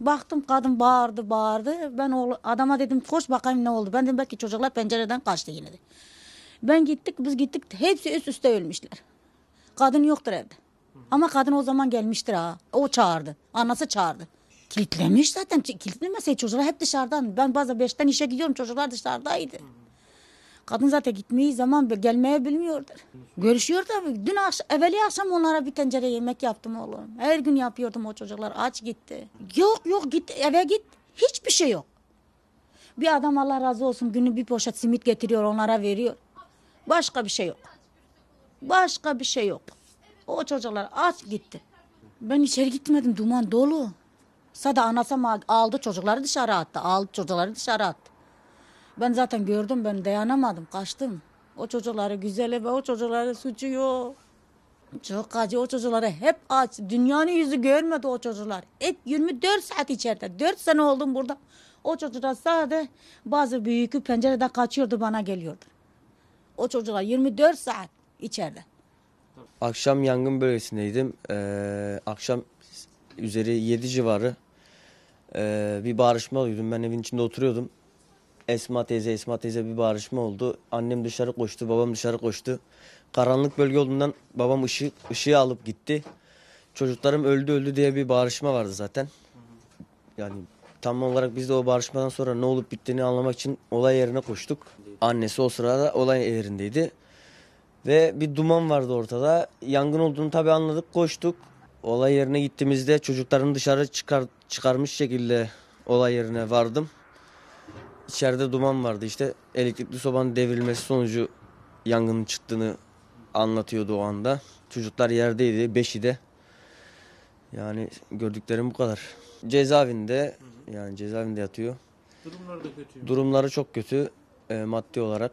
Baktım kadın bağırdı bağırdı. Ben oğlu, adama dedim koş bakayım ne oldu. Ben dedim belki çocuklar pencereden kaçtı yine de. Ben gittik biz gittik hepsi üst üste ölmüşler. Kadın yoktur evde. Ama kadın o zaman gelmiştir ha. O çağırdı. Anası çağırdı. Kilitlemiş zaten. Kilitlemeseydi çocuklar hep dışarıdan. Ben bazen beşten işe gidiyorum çocuklar dışarıdaydı. Kadın zaten gitmeyi zaman gelmeye bilmiyordur. Görüşüyor tabii. Dün akşam, evveli akşam onlara bir tencere yemek yaptım oğlum. Her gün yapıyordum o çocuklar. Aç gitti. Yok yok git eve git. Hiçbir şey yok. Bir adam Allah razı olsun günü bir poşet simit getiriyor onlara veriyor. Başka bir şey yok. Başka bir şey yok. O çocuklar aç gitti. Ben içeri gitmedim duman dolu. Sada anası ma- aldı çocukları dışarı attı. Aldı çocukları dışarı attı. Ben zaten gördüm ben dayanamadım kaçtım. O çocukları güzeli ve o çocukları suçu. Çok acı o çocukları hep aç. Dünyanın yüzü görmedi o çocuklar. Hep 24 saat içeride. 4 sene oldum burada. O çocuklar sadece bazı büyükü pencereden kaçıyordu bana geliyordu. O çocuklar 24 saat içeride. Akşam yangın bölgesindeydim. Ee, akşam üzeri 7 civarı ee, bir bağırışma duydum. Ben evin içinde oturuyordum. Esma teyze, Esma teyze bir bağırışma oldu. Annem dışarı koştu, babam dışarı koştu. Karanlık bölge olduğundan babam ışık, ışığı alıp gitti. Çocuklarım öldü öldü diye bir bağırışma vardı zaten. Yani tam olarak biz de o bağırışmadan sonra ne olup bittiğini anlamak için olay yerine koştuk. Annesi o sırada olay yerindeydi. Ve bir duman vardı ortada. Yangın olduğunu tabii anladık, koştuk. Olay yerine gittiğimizde çocukların dışarı çıkar, çıkarmış şekilde olay yerine vardım. İçeride duman vardı işte. Elektrikli sobanın devrilmesi sonucu yangının çıktığını anlatıyordu o anda. Çocuklar yerdeydi, beşi de. Yani gördüklerim bu kadar. Cezaevinde, yani cezaevinde yatıyor. Durumları da kötü. Durumları çok kötü e, maddi olarak.